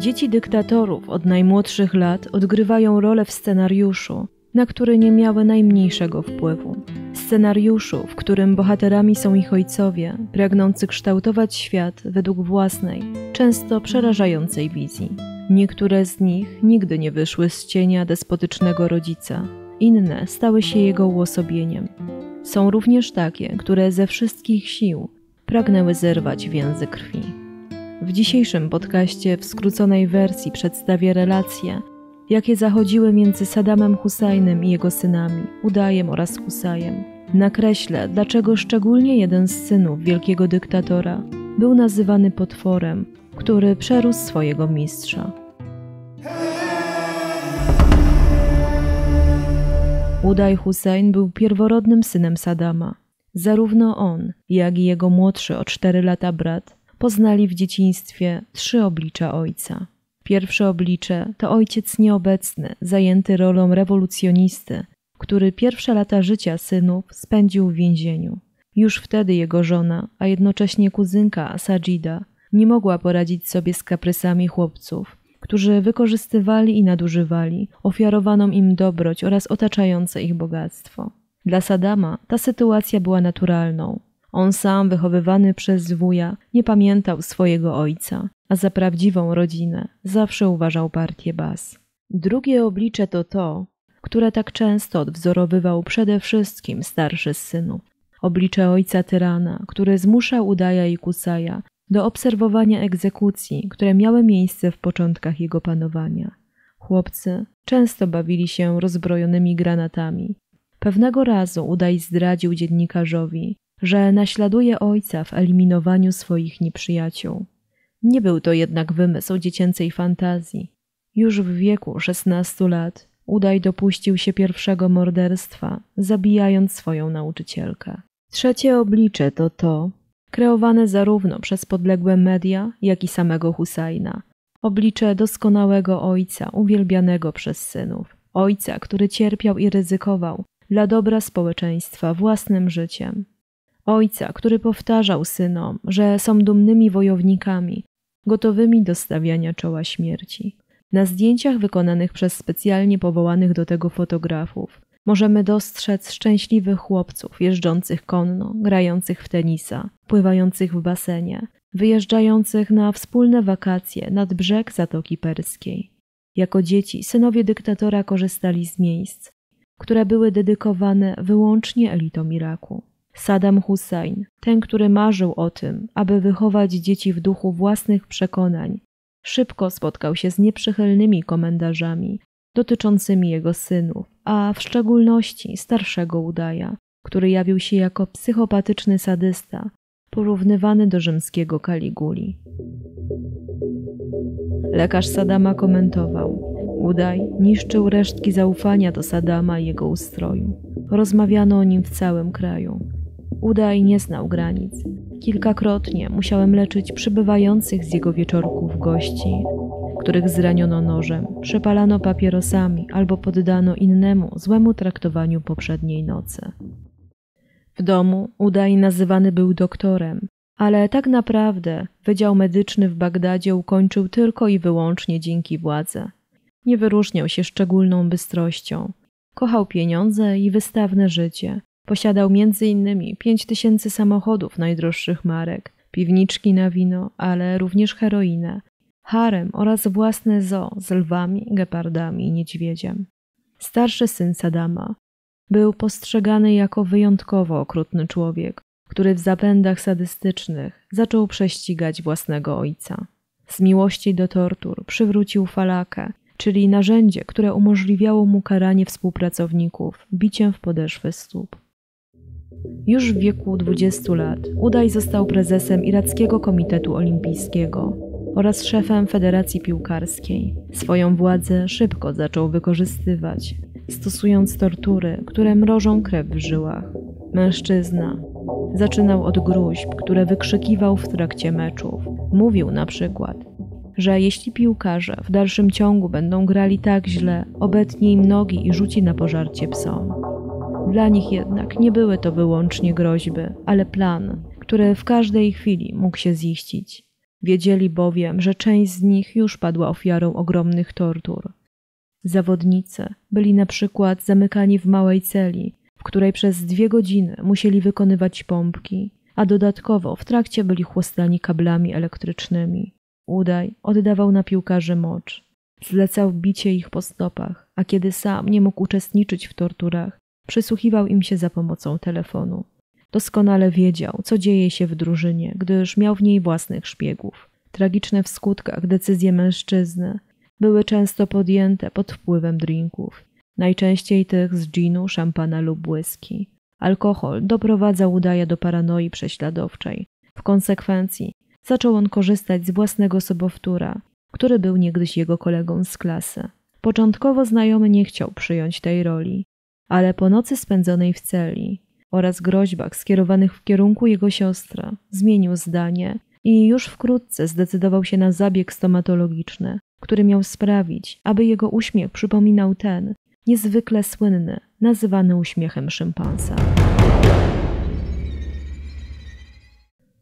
Dzieci dyktatorów od najmłodszych lat odgrywają rolę w scenariuszu, na który nie miały najmniejszego wpływu. Scenariuszu, w którym bohaterami są ich ojcowie, pragnący kształtować świat według własnej, często przerażającej wizji. Niektóre z nich nigdy nie wyszły z cienia despotycznego rodzica, inne stały się jego uosobieniem. Są również takie, które ze wszystkich sił pragnęły zerwać więzy krwi. W dzisiejszym podcaście w skróconej wersji przedstawię relacje, jakie zachodziły między Saddamem Husajnem i jego synami, Udajem oraz Husajem. Nakreślę, dlaczego szczególnie jeden z synów wielkiego dyktatora był nazywany potworem, który przerósł swojego mistrza. Udaj Hussein był pierworodnym synem Sadama. Zarówno on, jak i jego młodszy o cztery lata brat poznali w dzieciństwie trzy oblicza ojca. Pierwsze oblicze to ojciec nieobecny, zajęty rolą rewolucjonisty, który pierwsze lata życia synów spędził w więzieniu. Już wtedy jego żona, a jednocześnie kuzynka Sajida, nie mogła poradzić sobie z kaprysami chłopców, którzy wykorzystywali i nadużywali ofiarowaną im dobroć oraz otaczające ich bogactwo. Dla Sadama ta sytuacja była naturalną. On sam, wychowywany przez wuja, nie pamiętał swojego ojca, a za prawdziwą rodzinę zawsze uważał partię Bas. Drugie oblicze to to, które tak często odwzorowywał przede wszystkim starszy z synów. Oblicze ojca tyrana, który zmuszał Udaja i Kusaja do obserwowania egzekucji, które miały miejsce w początkach jego panowania. Chłopcy często bawili się rozbrojonymi granatami. Pewnego razu Udaj zdradził dziennikarzowi, że naśladuje ojca w eliminowaniu swoich nieprzyjaciół. Nie był to jednak wymysł dziecięcej fantazji. Już w wieku 16 lat Udaj dopuścił się pierwszego morderstwa, zabijając swoją nauczycielkę. Trzecie oblicze to to, kreowane zarówno przez podległe media, jak i samego Husajna. Oblicze doskonałego ojca, uwielbianego przez synów. Ojca, który cierpiał i ryzykował dla dobra społeczeństwa własnym życiem. Ojca, który powtarzał synom, że są dumnymi wojownikami, gotowymi do stawiania czoła śmierci. Na zdjęciach wykonanych przez specjalnie powołanych do tego fotografów możemy dostrzec szczęśliwych chłopców jeżdżących konno, grających w tenisa, pływających w basenie, wyjeżdżających na wspólne wakacje nad brzeg Zatoki Perskiej. Jako dzieci synowie dyktatora korzystali z miejsc, które były dedykowane wyłącznie elitom Iraku. Saddam Hussein, ten, który marzył o tym, aby wychować dzieci w duchu własnych przekonań, szybko spotkał się z nieprzychylnymi komentarzami dotyczącymi jego synów, a w szczególności starszego Udaja, który jawił się jako psychopatyczny sadysta, porównywany do rzymskiego Kaliguli. Lekarz Sadama komentował: Udaj niszczył resztki zaufania do Sadama i jego ustroju. Rozmawiano o nim w całym kraju. Udaj nie znał granic. Kilkakrotnie musiałem leczyć przybywających z jego wieczorków gości, których zraniono nożem, przepalano papierosami albo poddano innemu złemu traktowaniu poprzedniej nocy. W domu Udaj nazywany był doktorem, ale tak naprawdę Wydział Medyczny w Bagdadzie ukończył tylko i wyłącznie dzięki władzy. Nie wyróżniał się szczególną bystrością. Kochał pieniądze i wystawne życie. Posiadał pięć tysięcy samochodów najdroższych marek, piwniczki na wino, ale również heroinę, harem oraz własne zoo z lwami, gepardami i niedźwiedziem. Starszy syn Sadama był postrzegany jako wyjątkowo okrutny człowiek, który w zapędach sadystycznych zaczął prześcigać własnego ojca. Z miłości do tortur przywrócił falakę, czyli narzędzie, które umożliwiało mu karanie współpracowników biciem w podeszwy stóp. Już w wieku 20 lat Udaj został prezesem Irackiego Komitetu Olimpijskiego oraz szefem Federacji Piłkarskiej. Swoją władzę szybko zaczął wykorzystywać, stosując tortury, które mrożą krew w żyłach. Mężczyzna zaczynał od gruźb, które wykrzykiwał w trakcie meczów. Mówił na przykład, że jeśli piłkarze w dalszym ciągu będą grali tak źle, obetnie im nogi i rzuci na pożarcie psom. Dla nich jednak nie były to wyłącznie groźby, ale plan, który w każdej chwili mógł się ziścić. Wiedzieli bowiem, że część z nich już padła ofiarą ogromnych tortur. Zawodnicy byli na przykład zamykani w małej celi, w której przez dwie godziny musieli wykonywać pompki, a dodatkowo w trakcie byli chłostani kablami elektrycznymi. Udaj oddawał na piłkarzy mocz. Zlecał bicie ich po stopach, a kiedy sam nie mógł uczestniczyć w torturach, przysłuchiwał im się za pomocą telefonu. Doskonale wiedział, co dzieje się w drużynie, gdyż miał w niej własnych szpiegów. Tragiczne w skutkach decyzje mężczyzny były często podjęte pod wpływem drinków, najczęściej tych z ginu, szampana lub błyski. Alkohol doprowadzał Udaja do paranoi prześladowczej. W konsekwencji zaczął on korzystać z własnego sobowtóra, który był niegdyś jego kolegą z klasy. Początkowo znajomy nie chciał przyjąć tej roli, ale po nocy spędzonej w celi oraz groźbach skierowanych w kierunku jego siostry zmienił zdanie i już wkrótce zdecydował się na zabieg stomatologiczny, który miał sprawić, aby jego uśmiech przypominał ten, niezwykle słynny, nazywany uśmiechem szympansa.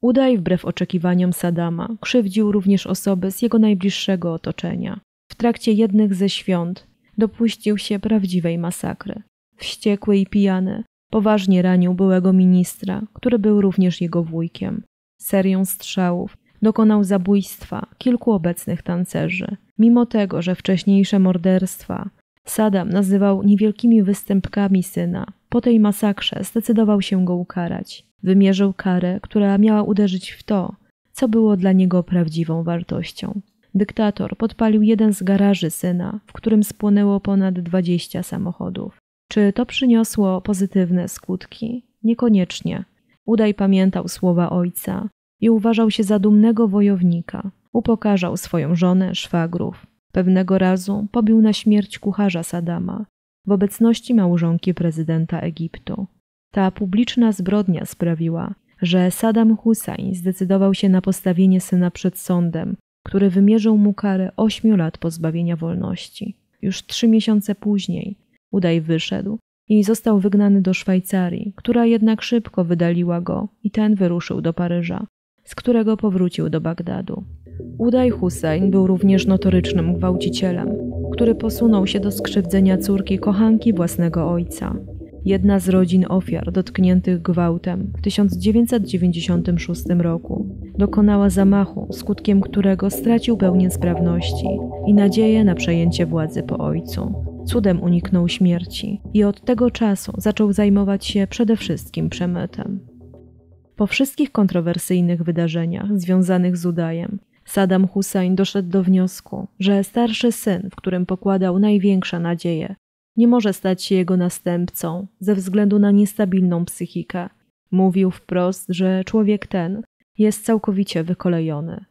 Udaj, wbrew oczekiwaniom Sadama, krzywdził również osoby z jego najbliższego otoczenia. W trakcie jednych ze świąt dopuścił się prawdziwej masakry. Wściekły i pijany, poważnie ranił byłego ministra, który był również jego wujkiem. Serią strzałów dokonał zabójstwa kilku obecnych tancerzy. Mimo tego, że wcześniejsze morderstwa Sadam nazywał niewielkimi występkami syna, po tej masakrze zdecydował się go ukarać. Wymierzył karę, która miała uderzyć w to, co było dla niego prawdziwą wartością. Dyktator podpalił jeden z garaży syna, w którym spłonęło ponad dwadzieścia samochodów. Czy to przyniosło pozytywne skutki? Niekoniecznie. Udaj pamiętał słowa ojca i uważał się za dumnego wojownika. Upokarzał swoją żonę, szwagrów. Pewnego razu pobił na śmierć kucharza Sadama w obecności małżonki prezydenta Egiptu. Ta publiczna zbrodnia sprawiła, że Saddam Hussein zdecydował się na postawienie syna przed sądem, który wymierzył mu karę ośmiu lat pozbawienia wolności. Już trzy miesiące później Udaj wyszedł i został wygnany do Szwajcarii, która jednak szybko wydaliła go i ten wyruszył do Paryża, z którego powrócił do Bagdadu. Udaj Hussein był również notorycznym gwałcicielem, który posunął się do skrzywdzenia córki kochanki własnego ojca. Jedna z rodzin ofiar dotkniętych gwałtem w 1996 roku dokonała zamachu, skutkiem którego stracił pełnię sprawności i nadzieję na przejęcie władzy po ojcu. Cudem uniknął śmierci i od tego czasu zaczął zajmować się przede wszystkim przemytem. Po wszystkich kontrowersyjnych wydarzeniach związanych z Udajem, Saddam Hussein doszedł do wniosku, że starszy syn, w którym pokładał największe nadzieje, nie może stać się jego następcą ze względu na niestabilną psychikę. Mówił wprost, że człowiek ten jest całkowicie wykolejony.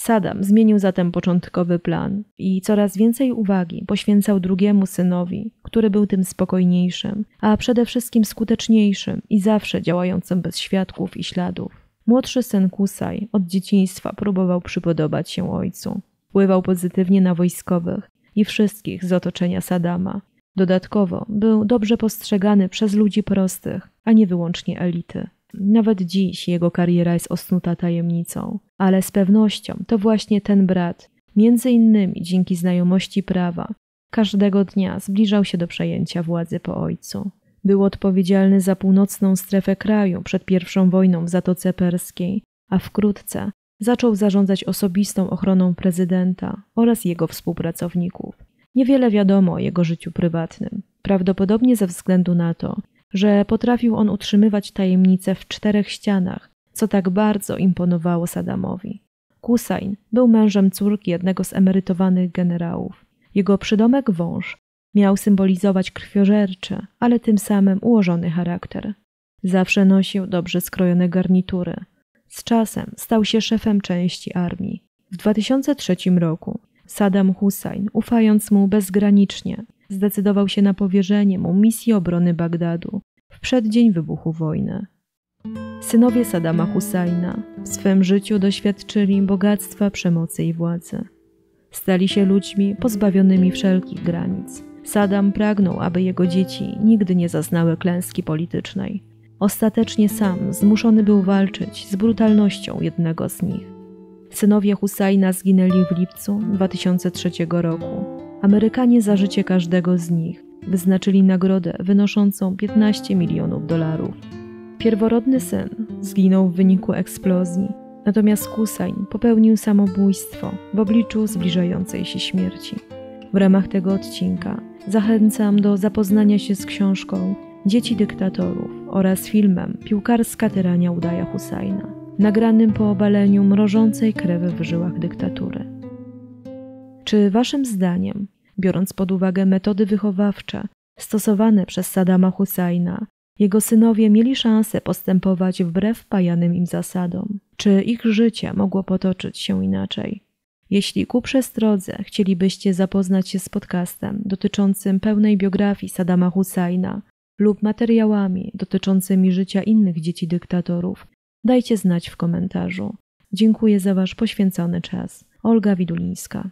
Saddam zmienił zatem początkowy plan i coraz więcej uwagi poświęcał drugiemu synowi, który był tym spokojniejszym, a przede wszystkim skuteczniejszym i zawsze działającym bez świadków i śladów. Młodszy syn Kusaj od dzieciństwa próbował przypodobać się ojcu. Wpływał pozytywnie na wojskowych i wszystkich z otoczenia Sadama. Dodatkowo był dobrze postrzegany przez ludzi prostych, a nie wyłącznie elity. Nawet dziś jego kariera jest osnuta tajemnicą, ale z pewnością to właśnie ten brat, między innymi dzięki znajomości prawa, każdego dnia zbliżał się do przejęcia władzy po ojcu. Był odpowiedzialny za północną strefę kraju przed pierwszą wojną w Zatoce Perskiej, a wkrótce zaczął zarządzać osobistą ochroną prezydenta oraz jego współpracowników. Niewiele wiadomo o jego życiu prywatnym, prawdopodobnie ze względu na to, że potrafił on utrzymywać tajemnicę w czterech ścianach, co tak bardzo imponowało Sadamowi. Kusain był mężem córki jednego z emerytowanych generałów. Jego przydomek wąż miał symbolizować krwiożerczy, ale tym samym ułożony charakter. Zawsze nosił dobrze skrojone garnitury. Z czasem stał się szefem części armii. W 2003 roku Saddam Hussein, ufając mu bezgranicznie, zdecydował się na powierzenie mu misji obrony Bagdadu w przeddzień wybuchu wojny. Synowie Saddama Husajna w swym życiu doświadczyli bogactwa, przemocy i władzy. Stali się ludźmi pozbawionymi wszelkich granic. Saddam pragnął, aby jego dzieci nigdy nie zaznały klęski politycznej. Ostatecznie sam zmuszony był walczyć z brutalnością jednego z nich. Synowie Husajna zginęli w lipcu 2003 roku. Amerykanie za życie każdego z nich wyznaczyli nagrodę wynoszącą 15 milionów dolarów. Pierworodny syn zginął w wyniku eksplozji, natomiast Hussein popełnił samobójstwo w obliczu zbliżającej się śmierci. W ramach tego odcinka zachęcam do zapoznania się z książką Dzieci dyktatorów oraz filmem Piłkarska tyrania Udaja Husajna, nagranym po obaleniu mrożącej krewy w żyłach dyktatury. Czy waszym zdaniem, biorąc pod uwagę metody wychowawcze stosowane przez Saddama Husajna, jego synowie mieli szansę postępować wbrew pajanym im zasadom? Czy ich życie mogło potoczyć się inaczej? Jeśli ku przestrodze chcielibyście zapoznać się z podcastem dotyczącym pełnej biografii Saddama Husajna lub materiałami dotyczącymi życia innych dzieci dyktatorów, dajcie znać w komentarzu. Dziękuję za Wasz poświęcony czas. Olga Widulińska.